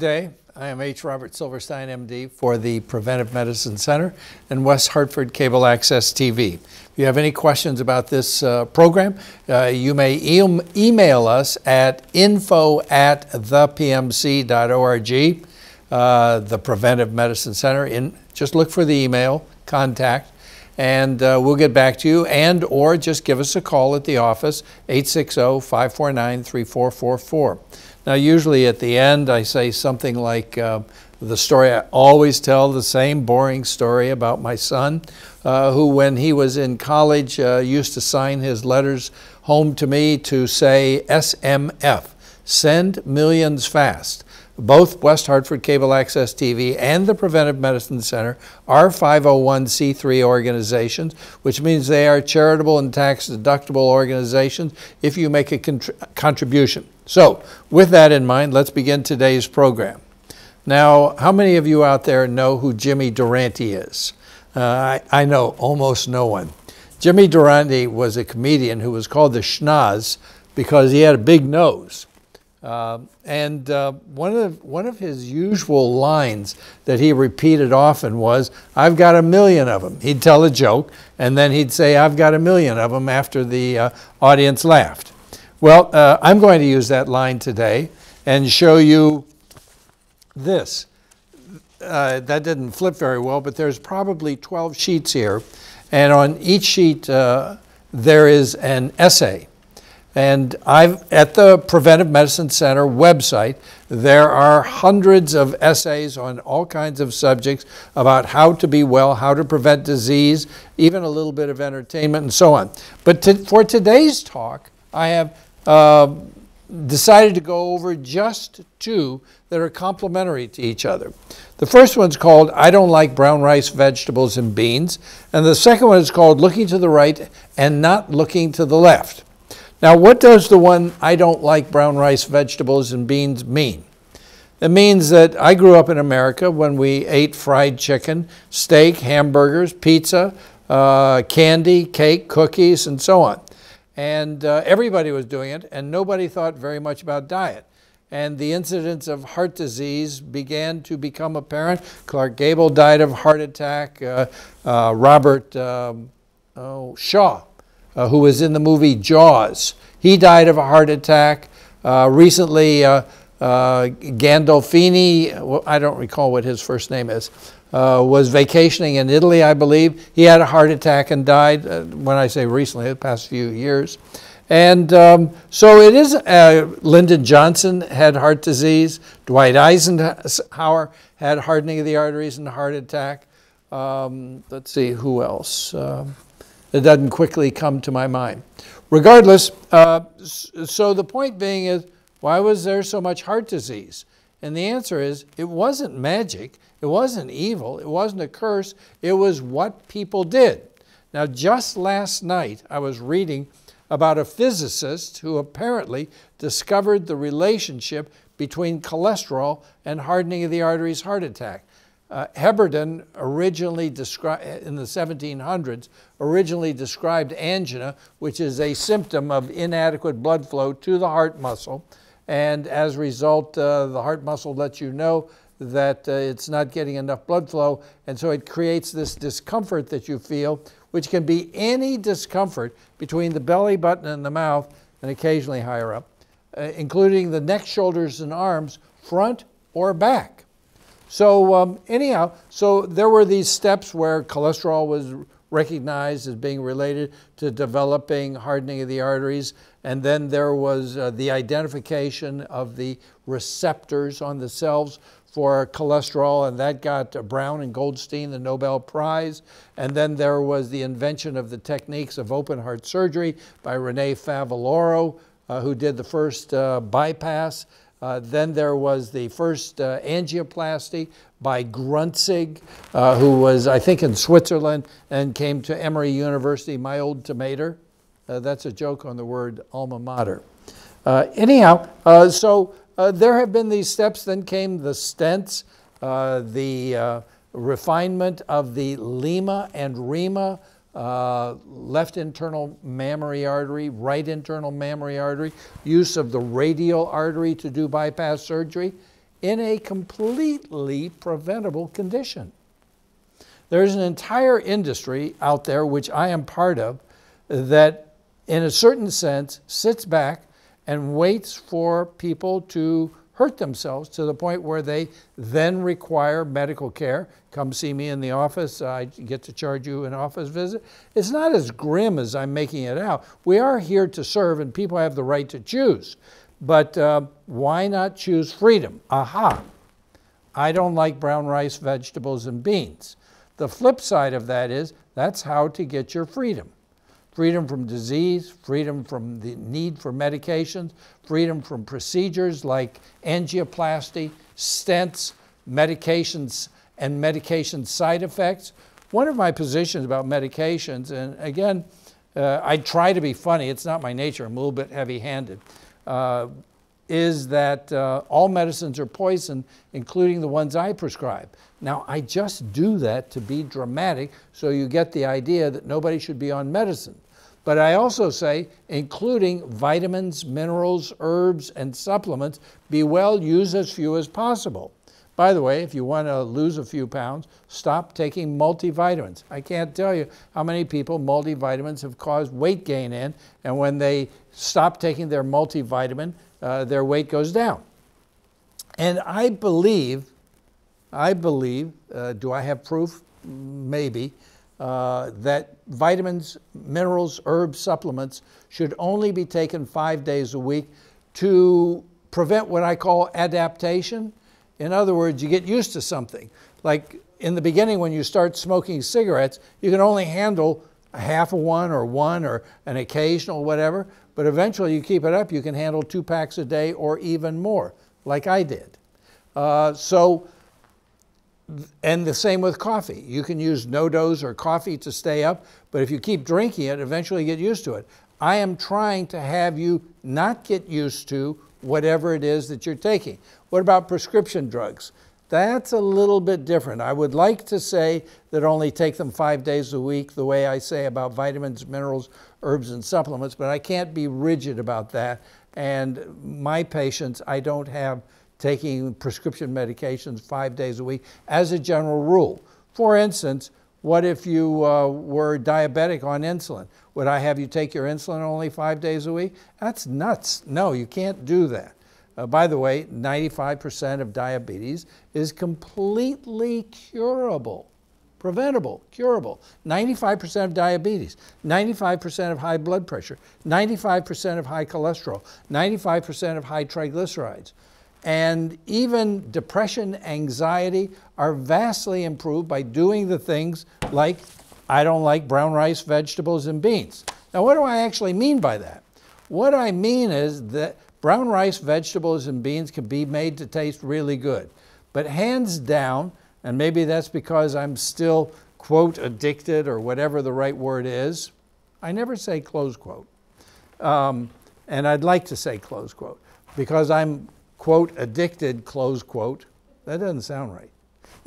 Day. I am H. Robert Silverstein, MD, for the Preventive Medicine Center and West Hartford Cable Access TV. If you have any questions about this uh, program, uh, you may e email us at info at thepmc.org, uh, the Preventive Medicine Center. In, just look for the email, contact, and uh, we'll get back to you and or just give us a call at the office 860-549-3444 now usually at the end i say something like uh, the story i always tell the same boring story about my son uh, who when he was in college uh, used to sign his letters home to me to say smf send millions fast both West Hartford Cable Access TV and the Preventive Medicine Center are 501c3 organizations, which means they are charitable and tax deductible organizations if you make a contribution. So, with that in mind, let's begin today's program. Now, how many of you out there know who Jimmy Durante is? Uh, I, I know almost no one. Jimmy Durante was a comedian who was called the Schnoz because he had a big nose. Uh, and uh, one, of, one of his usual lines that he repeated often was, I've got a million of them. He'd tell a joke, and then he'd say, I've got a million of them after the uh, audience laughed. Well, uh, I'm going to use that line today and show you this. Uh, that didn't flip very well, but there's probably 12 sheets here. And on each sheet, uh, there is an essay. And I've, at the Preventive Medicine Center website, there are hundreds of essays on all kinds of subjects about how to be well, how to prevent disease, even a little bit of entertainment and so on. But to, for today's talk, I have uh, decided to go over just two that are complementary to each other. The first one's called I Don't Like Brown Rice, Vegetables, and Beans. And the second one is called Looking to the Right and Not Looking to the Left. Now, what does the one I don't like brown rice, vegetables, and beans mean? It means that I grew up in America when we ate fried chicken, steak, hamburgers, pizza, uh, candy, cake, cookies, and so on. And uh, everybody was doing it, and nobody thought very much about diet. And the incidence of heart disease began to become apparent. Clark Gable died of heart attack. Uh, uh Robert um, oh, Shaw uh, who was in the movie Jaws. He died of a heart attack. Uh, recently, uh, Gandolfini, I don't recall what his first name is, uh, was vacationing in Italy, I believe. He had a heart attack and died, uh, when I say recently, the past few years. And um, so it is, Lyndon Johnson had heart disease. Dwight Eisenhower had hardening of the arteries and a heart attack. Um, let's see, who else? Um, that doesn't quickly come to my mind. Regardless, uh, so the point being is, why was there so much heart disease? And the answer is, it wasn't magic, it wasn't evil, it wasn't a curse, it was what people did. Now, just last night, I was reading about a physicist who apparently discovered the relationship between cholesterol and hardening of the arteries heart attack. Uh, Heberden originally described, in the 1700s, originally described angina, which is a symptom of inadequate blood flow to the heart muscle. And as a result, uh, the heart muscle lets you know that uh, it's not getting enough blood flow. And so it creates this discomfort that you feel, which can be any discomfort between the belly button and the mouth, and occasionally higher up, uh, including the neck, shoulders, and arms, front or back. So um, anyhow, so there were these steps where cholesterol was recognized as being related to developing hardening of the arteries. And then there was uh, the identification of the receptors on the cells for cholesterol, and that got Brown and Goldstein the Nobel Prize. And then there was the invention of the techniques of open heart surgery by Rene Favaloro, uh, who did the first uh, bypass uh, then there was the first uh, angioplasty by Grüntzig, uh, who was, I think, in Switzerland and came to Emory University, my old tomato. Uh, that's a joke on the word alma mater. Anyhow, uh, there have been these steps. Then came the stents, the refinement of the lima and rima uh, left internal mammary artery, right internal mammary artery, use of the radial artery to do bypass surgery. in a completely preventable condition. There's an entire industry out there, which I am part of, that in a certain sense sits back and waits for people to hurt themselves to the point where they then require medical care. Come see me in the office, I get to charge you an office visit. It's not as grim as I'm making it out. We are here to serve, and people have the right to choose. But uh, why not choose freedom? Aha! I don't like brown rice, vegetables, and beans. The flip side of that is that's how to get your freedom freedom from disease, freedom from the need for medications, freedom from procedures like angioplasty, stents, medications, and medication side effects. One of my positions about medications, and again, uh, I try to be funny, it's not my nature, I'm a little bit heavy handed, uh, is that uh, all medicines are poison, including the ones I prescribe. Now, I just do that to be dramatic so you get the idea that nobody should be on medicine. But I also say, including vitamins, minerals, herbs, and supplements, be well, use as few as possible. By the way, if you want to lose a few pounds, stop taking multivitamins. I can't tell you how many people multivitamins have caused weight gain in, and when they stop taking their multivitamin, uh, their weight goes down. And I believe I believe, uh, do I have proof? Maybe, uh, that vitamins, minerals, herbs, supplements should only be taken five days a week to prevent what I call adaptation. In other words, you get used to something. Like in the beginning, when you start smoking cigarettes, you can only handle a half of one or one or an occasional whatever, but eventually you keep it up, you can handle two packs a day or even more, like I did. Uh, so and the same with coffee. You can use NoDoz or coffee to stay up, but if you keep drinking it, eventually you get used to it. I am trying to have you not get used to whatever it is that you're taking. What about prescription drugs? That's a little bit different. I would like to say that only take them five days a week, the way I say about vitamins, minerals, herbs, and supplements, but I can't be rigid about that. And my patients, I don't have taking prescription medications five days a week as a general rule. For instance, what if you uh, were diabetic on insulin? Would I have you take your insulin only five days a week? That's nuts. No, you can't do that. Uh, by the way, 95% of diabetes is completely curable, preventable, curable. 95% of diabetes, 95% of high blood pressure, 95% of high cholesterol, 95% of high triglycerides and even depression, anxiety are vastly improved by doing the things like I don't like brown rice, vegetables, and beans. Now, what do I actually mean by that? What I mean is that brown rice, vegetables, and beans can be made to taste really good. But hands down, and maybe that's because I'm still, quote, addicted or whatever the right word is, I never say close quote. Um, and I'd like to say close quote because I'm quote, addicted, close quote. That doesn't sound right.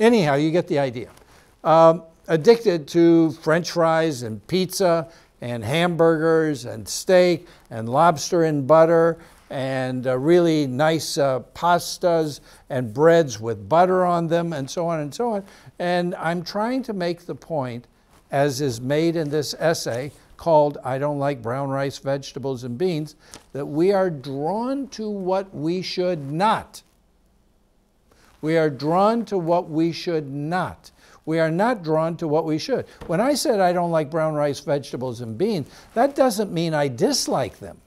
Anyhow, you get the idea. Um, addicted to french fries and pizza and hamburgers and steak and lobster and butter and uh, really nice uh, pastas and breads with butter on them and so on and so on. And I'm trying to make the point, as is made in this essay, called I Don't Like Brown Rice, Vegetables, and Beans, that we are drawn to what we should not. We are drawn to what we should not. We are not drawn to what we should. When I said I don't like brown rice, vegetables, and beans, that doesn't mean I dislike them.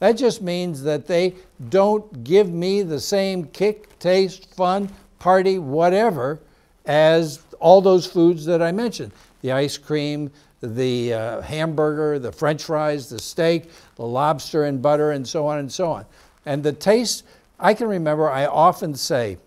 That just means that they don't give me the same kick, taste, fun, party, whatever, as all those foods that I mentioned the ice cream, the uh, hamburger, the french fries, the steak, the lobster and butter, and so on and so on. And the taste, I can remember I often say,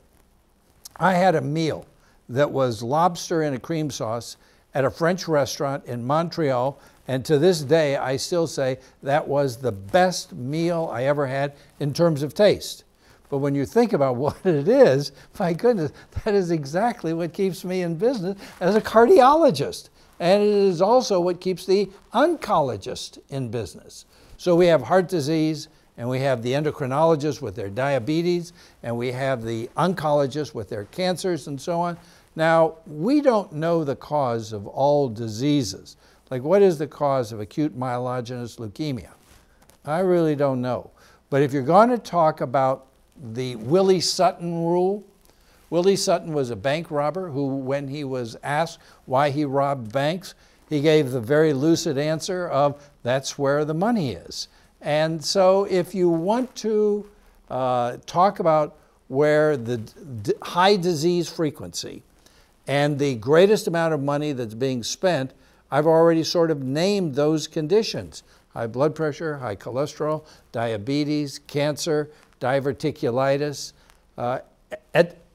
I had a meal that was lobster in a cream sauce at a French restaurant in Montreal, and to this day I still say that was the best meal I ever had in terms of taste. But when you think about what it is, my goodness, that is exactly what keeps me in business as a cardiologist and it is also what keeps the oncologist in business. So we have heart disease, and we have the endocrinologist with their diabetes, and we have the oncologist with their cancers and so on. Now, we don't know the cause of all diseases. Like, what is the cause of acute myelogenous leukemia? I really don't know. But if you're going to talk about the Willie Sutton rule, Willie Sutton was a bank robber who, when he was asked why he robbed banks, he gave the very lucid answer of that's where the money is. And so, if you want to uh, talk about where the high disease frequency and the greatest amount of money that's being spent, I've already sort of named those conditions high blood pressure, high cholesterol, diabetes, cancer, diverticulitis, uh,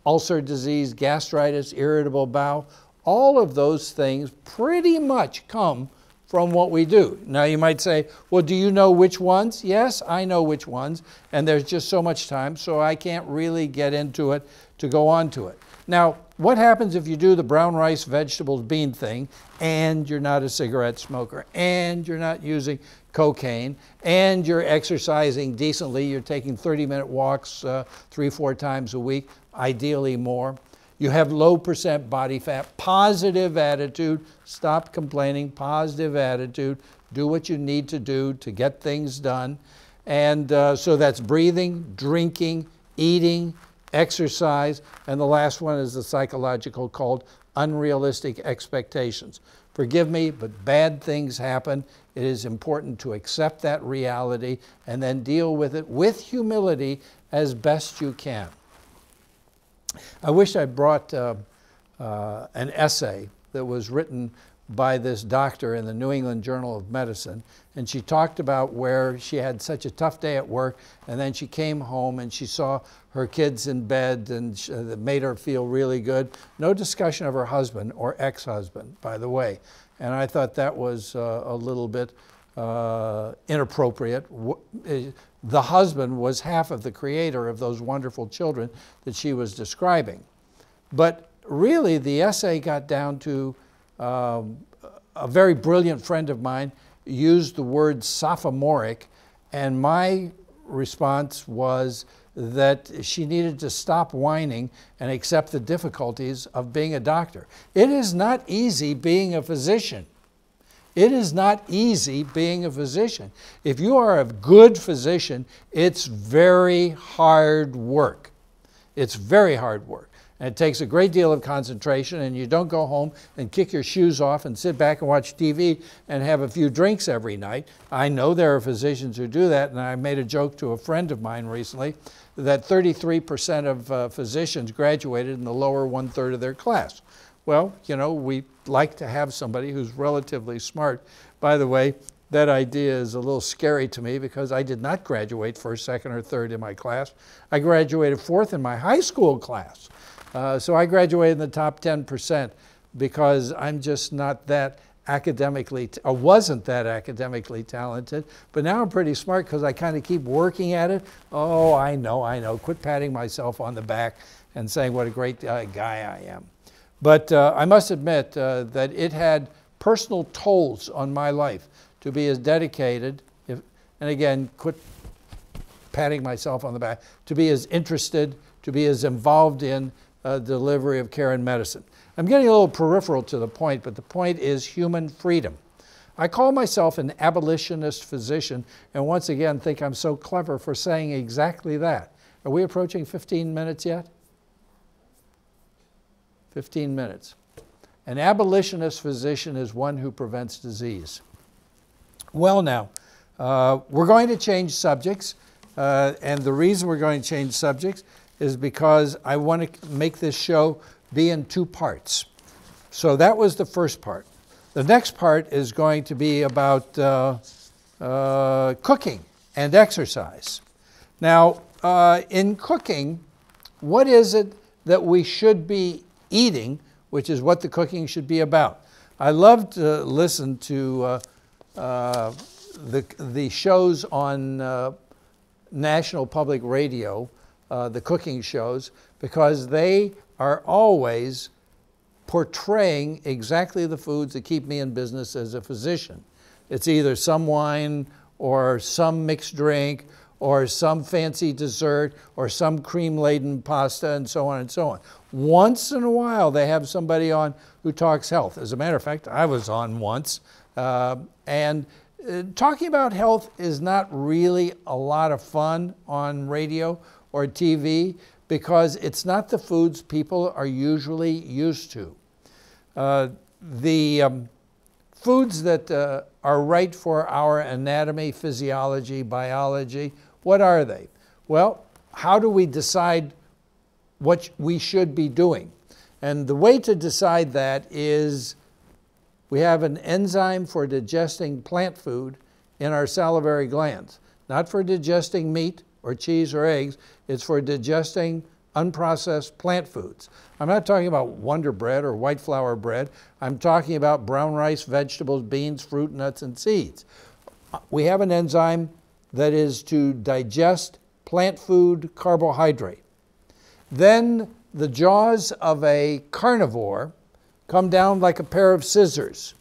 ulcer disease, gastritis, irritable bowel. All of those things pretty much come from what we do. Now you might say, well, do you know which ones? Yes, I know which ones, and there's just so much time, so I can't really get into it to go on to it. Now, what happens if you do the brown rice, vegetables, bean thing, and you're not a cigarette smoker, and you're not using cocaine, and you're exercising decently, you're taking 30 minute walks uh, three, four times a week, ideally more. You have low percent body fat, positive attitude, stop complaining, positive attitude, do what you need to do to get things done. And uh, so that's breathing, drinking, eating, exercise, and the last one is the psychological called unrealistic expectations. Forgive me, but bad things happen. It is important to accept that reality and then deal with it with humility as best you can. I wish I brought uh, uh, an essay that was written by this doctor in the New England Journal of Medicine. And she talked about where she had such a tough day at work, and then she came home and she saw her kids in bed, and uh, made her feel really good. No discussion of her husband or ex husband, by the way. And I thought that was uh, a little bit uh, inappropriate. Eh, the husband was half of the creator of those wonderful children that she was describing. But really, the essay got down to um, a very brilliant friend of mine used the word sophomoric, and my response was that she needed to stop whining and accept the difficulties of being a doctor. It is not easy being a physician. It is not easy being a physician. If you are a good physician, it's very hard work. It's very hard work. And it takes a great deal of concentration, and you don't go home and kick your shoes off and sit back and watch TV and have a few drinks every night. I know there are physicians who do that, and I made a joke to a friend of mine recently that 33% of uh, physicians graduated in the lower one third of their class. Well, you know, we like to have somebody who's relatively smart. By the way, that idea is a little scary to me because I did not graduate first, second, or third in my class. I graduated fourth in my high school class. Uh, so I graduated in the top 10% because I'm just not that academically, or wasn't that academically talented, but now I'm pretty smart because I kind of keep working at it. Oh, I know, I know. Quit patting myself on the back and saying what a great uh, guy I am. But uh, I must admit uh, that it had personal tolls on my life to be as dedicated, if, and again, quit patting myself on the back, to be as interested, to be as involved in uh, delivery of care and medicine. I'm getting a little peripheral to the point, but the point is human freedom. I call myself an abolitionist physician, and once again think I'm so clever for saying exactly that. Are we approaching 15 minutes yet? 15 minutes. An abolitionist physician is one who prevents disease. Well, now, uh, we're going to change subjects, uh, and the reason we're going to change subjects is because I want to make this show be in two parts. So that was the first part. The next part is going to be about uh, uh cooking and exercise. Now, uh, in cooking, what is it that we should be eating, which is what the cooking should be about. I love to listen to uh, uh, the, the shows on uh, National Public Radio, uh, the cooking shows, because they are always portraying exactly the foods that keep me in business as a physician. It's either some wine or some mixed drink or some fancy dessert or some cream laden pasta and so on and so on. Once in a while, they have somebody on who talks health. As a matter of fact, I was on once. Uh, and uh, talking about health is not really a lot of fun on radio or TV because it's not the foods people are usually used to. Uh, the um, foods that uh, are right for our anatomy, physiology, biology, what are they? Well, how do we decide what we should be doing? And the way to decide that is we have an enzyme for digesting plant food in our salivary glands, not for digesting meat or cheese or eggs, it's for digesting unprocessed plant foods. I'm not talking about Wonder Bread or white flour bread. I'm talking about brown rice, vegetables, beans, fruit, nuts, and seeds. We have an enzyme that is to digest plant food carbohydrate. Then the jaws of a carnivore come down like a pair of scissors,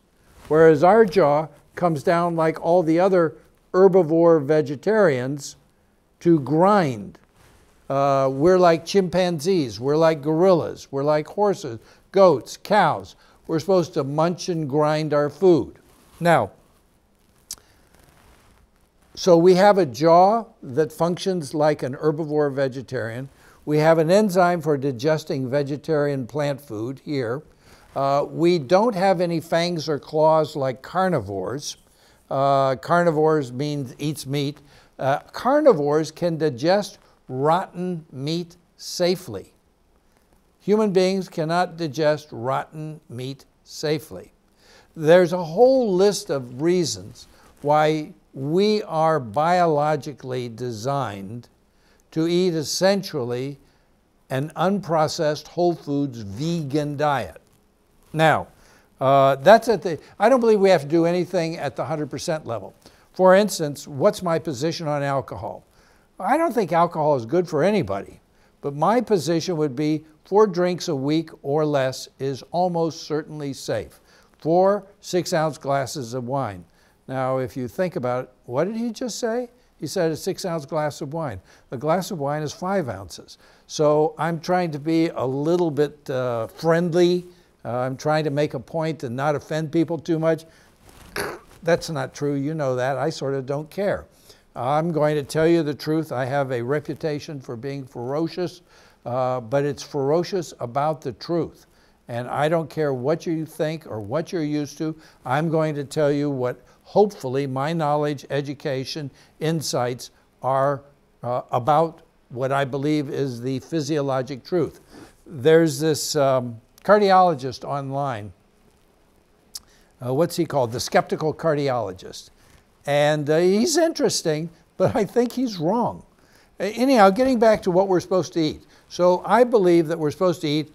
whereas our jaw comes down like all the other herbivore vegetarians to grind. Uh, we're like chimpanzees, we're like gorillas, we're like horses, goats, cows. We're supposed to munch and grind our food. Now, so we have a jaw that functions like an herbivore vegetarian. We have an enzyme for digesting vegetarian plant food here. Uh, we don't have any fangs or claws like carnivores. Uh, carnivores means eats meat. Uh, carnivores can digest rotten meat safely. Human beings cannot digest rotten meat safely. There's a whole list of reasons why we are biologically designed to eat essentially an unprocessed whole foods vegan diet. Now, uh, that's at the, I don't believe we have to do anything at the 100% level. For instance, what's my position on alcohol? I don't think alcohol is good for anybody, but my position would be four drinks a week or less is almost certainly safe. Four six ounce glasses of wine. Now, if you think about it, what did he just say? He said a six ounce glass of wine. A glass of wine is five ounces. So I'm trying to be a little bit uh, friendly. Uh, I'm trying to make a point and not offend people too much. That's not true. You know that. I sort of don't care. I'm going to tell you the truth. I have a reputation for being ferocious, uh, but it's ferocious about the truth. And I don't care what you think or what you're used to. I'm going to tell you what hopefully my knowledge, education, insights are uh, about what I believe is the physiologic truth. There's this um, cardiologist online. Uh, what's he called? The skeptical cardiologist. And uh, he's interesting, but I think he's wrong. Anyhow, getting back to what we're supposed to eat. So I believe that we're supposed to eat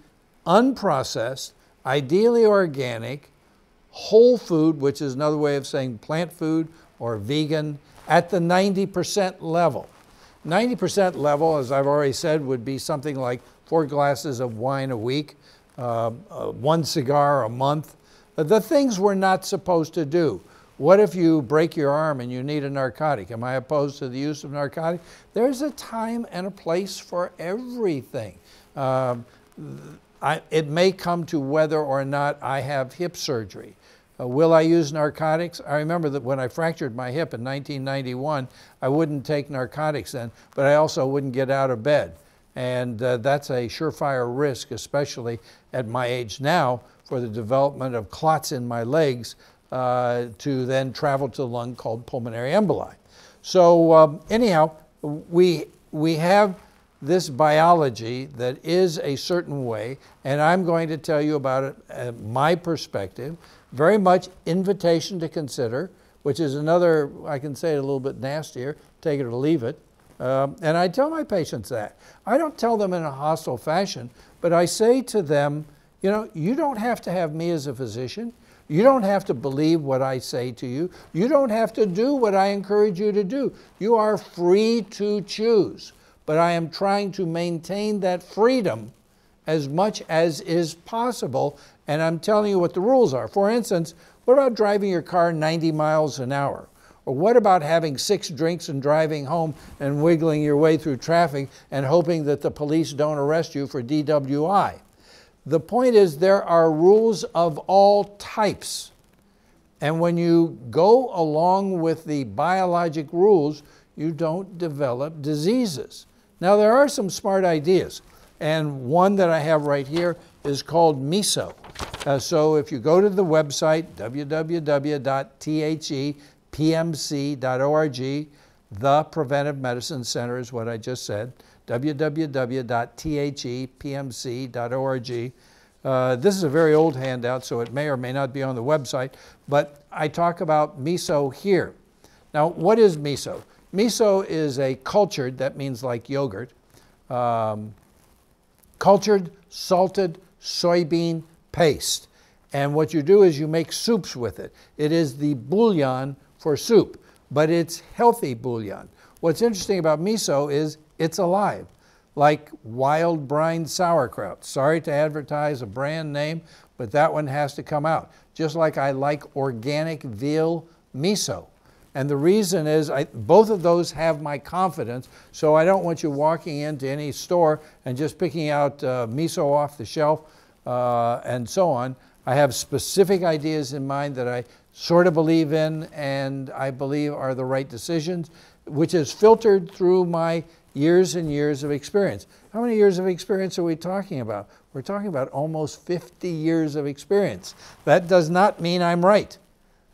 unprocessed, ideally organic, whole food, which is another way of saying plant food or vegan, at the 90% level. 90% level, as I've already said, would be something like four glasses of wine a week, uh, uh, one cigar a month. The things we're not supposed to do. What if you break your arm and you need a narcotic? Am I opposed to the use of narcotics? There's a time and a place for everything. Um, I, it may come to whether or not I have hip surgery. Uh, will I use narcotics? I remember that when I fractured my hip in 1991, I wouldn't take narcotics then, but I also wouldn't get out of bed. And uh, that's a surefire risk, especially at my age now, for the development of clots in my legs uh, to then travel to the lung called pulmonary emboli. So um, anyhow, we, we have this biology that is a certain way, and I'm going to tell you about it, uh, my perspective, very much invitation to consider, which is another, I can say it a little bit nastier, take it or leave it. Um, and I tell my patients that. I don't tell them in a hostile fashion, but I say to them, you know, you don't have to have me as a physician. You don't have to believe what I say to you. You don't have to do what I encourage you to do. You are free to choose. But I am trying to maintain that freedom as much as is possible and I'm telling you what the rules are. For instance, what about driving your car 90 miles an hour? Or what about having six drinks and driving home and wiggling your way through traffic and hoping that the police don't arrest you for DWI? The point is, there are rules of all types. And when you go along with the biologic rules, you don't develop diseases. Now, there are some smart ideas, and one that I have right here is called MISO. Uh, so if you go to the website, www.thepmc.org, the Preventive Medicine Center is what I just said, www.thepmc.org. Uh, this is a very old handout, so it may or may not be on the website, but I talk about miso here. Now, what is miso? Miso is a cultured, that means like yogurt, um, cultured, salted soybean paste. And what you do is you make soups with it. It is the bouillon for soup, but it's healthy bouillon. What's interesting about miso is it's alive, like Wildbrine sauerkraut. Sorry to advertise a brand name, but that one has to come out. Just like I like organic veal miso. And the reason is I, both of those have my confidence, so I don't want you walking into any store and just picking out uh, miso off the shelf uh, and so on. I have specific ideas in mind that I sort of believe in and I believe are the right decisions, which is filtered through my years and years of experience. How many years of experience are we talking about? We're talking about almost 50 years of experience. That does not mean I'm right.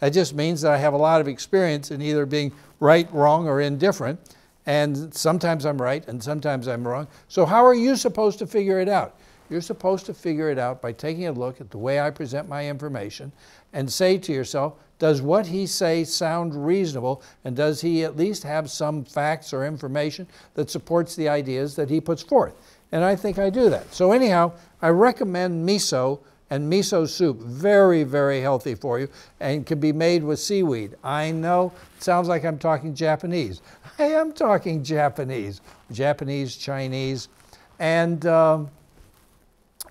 That just means that I have a lot of experience in either being right, wrong, or indifferent. And sometimes I'm right and sometimes I'm wrong. So, how are you supposed to figure it out? You're supposed to figure it out by taking a look at the way I present my information and say to yourself, does what he say sound reasonable and does he at least have some facts or information that supports the ideas that he puts forth? And I think I do that. So anyhow, I recommend miso and miso soup. Very, very healthy for you and can be made with seaweed. I know it sounds like I'm talking Japanese. I am talking Japanese, Japanese, Chinese, and um,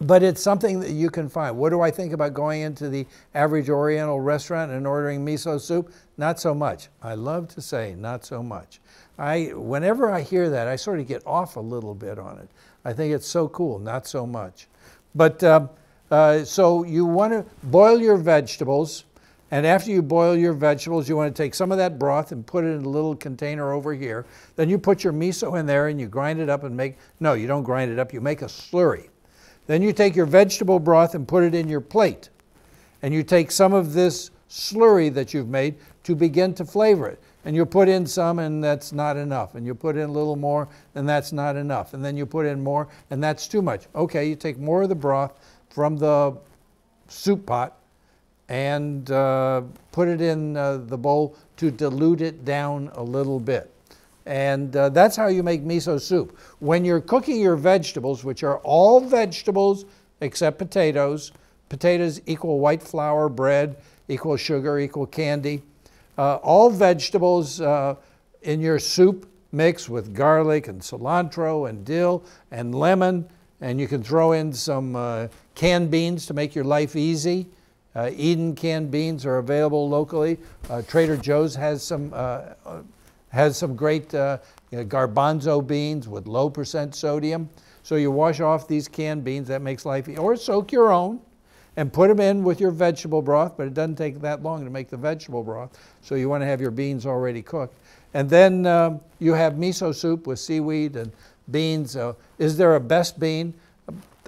but it's something that you can find. What do I think about going into the average Oriental restaurant and ordering miso soup? Not so much. I love to say not so much. I, whenever I hear that, I sort of get off a little bit on it. I think it's so cool, not so much. But um, uh, so you want to boil your vegetables, and after you boil your vegetables, you want to take some of that broth and put it in a little container over here. Then you put your miso in there and you grind it up and make, no, you don't grind it up, you make a slurry. Then you take your vegetable broth and put it in your plate. And you take some of this slurry that you've made to begin to flavor it. And you put in some, and that's not enough. And you put in a little more, and that's not enough. And then you put in more, and that's too much. Okay, you take more of the broth from the soup pot and uh, put it in uh, the bowl to dilute it down a little bit. And uh, that's how you make miso soup. When you're cooking your vegetables, which are all vegetables except potatoes, potatoes equal white flour, bread equal sugar, equal candy. Uh, all vegetables uh, in your soup mix with garlic and cilantro and dill and lemon. And you can throw in some uh, canned beans to make your life easy. Uh, Eden canned beans are available locally. Uh, Trader Joe's has some has some great uh, garbanzo beans with low percent sodium. So you wash off these canned beans, that makes life easy. Or soak your own and put them in with your vegetable broth, but it doesn't take that long to make the vegetable broth. So you want to have your beans already cooked. And then um, you have miso soup with seaweed and beans. Uh, is there a best bean?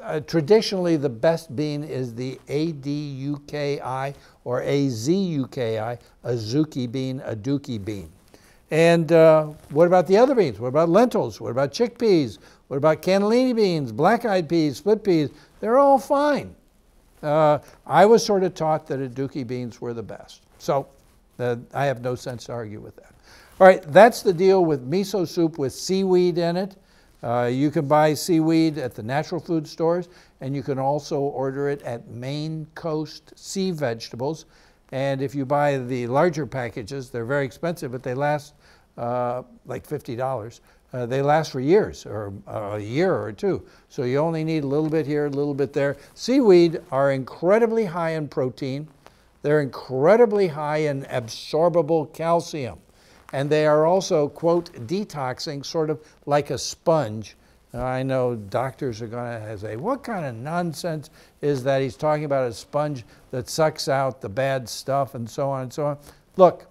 Uh, traditionally, the best bean is the ADUKI or AZUKI, Azuki bean, Aduki bean. And uh, what about the other beans? What about lentils? What about chickpeas? What about cannellini beans, black-eyed peas, split peas? They're all fine. Uh, I was sort of taught that Aduki beans were the best. So uh, I have no sense to argue with that. All right, that's the deal with miso soup with seaweed in it. Uh, you can buy seaweed at the natural food stores, and you can also order it at Maine Coast Sea Vegetables. And if you buy the larger packages, they're very expensive, but they last uh, like $50. Uh, they last for years or uh, a year or two. So you only need a little bit here, a little bit there. Seaweed are incredibly high in protein. They're incredibly high in absorbable calcium. And they are also, quote, detoxing, sort of like a sponge. I know doctors are going to say, what kind of nonsense is that? He's talking about a sponge that sucks out the bad stuff and so on and so on. Look,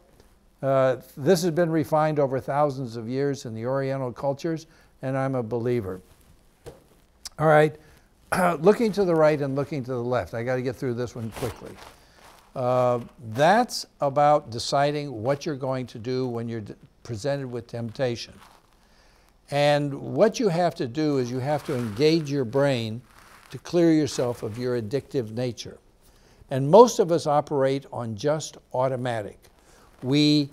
uh, this has been refined over thousands of years in the Oriental cultures, and I'm a believer. All right, looking to the right and looking to the left. I got to get through this one quickly. Uh, that's about deciding what you're going to do when you're presented with temptation. And what you have to do is you have to engage your brain to clear yourself of your addictive nature. And most of us operate on just automatic. We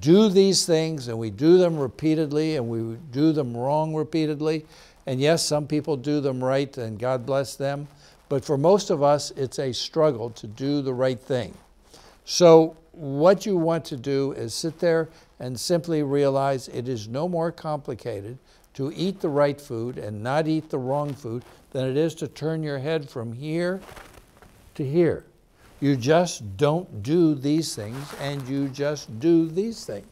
do these things and we do them repeatedly and we do them wrong repeatedly. And yes, some people do them right and God bless them. But for most of us, it's a struggle to do the right thing. So, what you want to do is sit there and simply realize it is no more complicated to eat the right food and not eat the wrong food than it is to turn your head from here to here. You just don't do these things and you just do these things.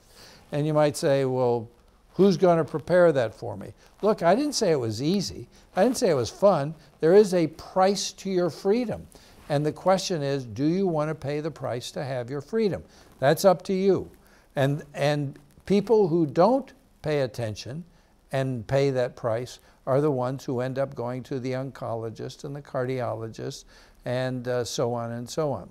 And you might say, well, Who's going to prepare that for me? Look, I didn't say it was easy. I didn't say it was fun. There is a price to your freedom. And the question is, do you want to pay the price to have your freedom? That's up to you. And, and people who don't pay attention and pay that price are the ones who end up going to the oncologist and the cardiologist and uh, so on and so on.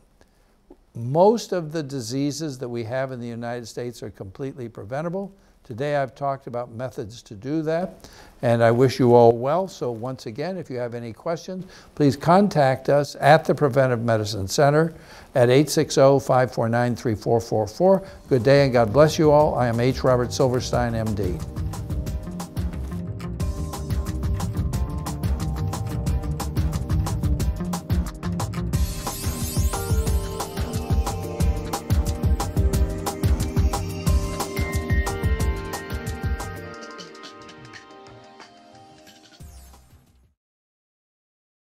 Most of the diseases that we have in the United States are completely preventable. Today I've talked about methods to do that, and I wish you all well. So once again, if you have any questions, please contact us at the Preventive Medicine Center at 860-549-3444. Good day and God bless you all. I am H. Robert Silverstein, MD.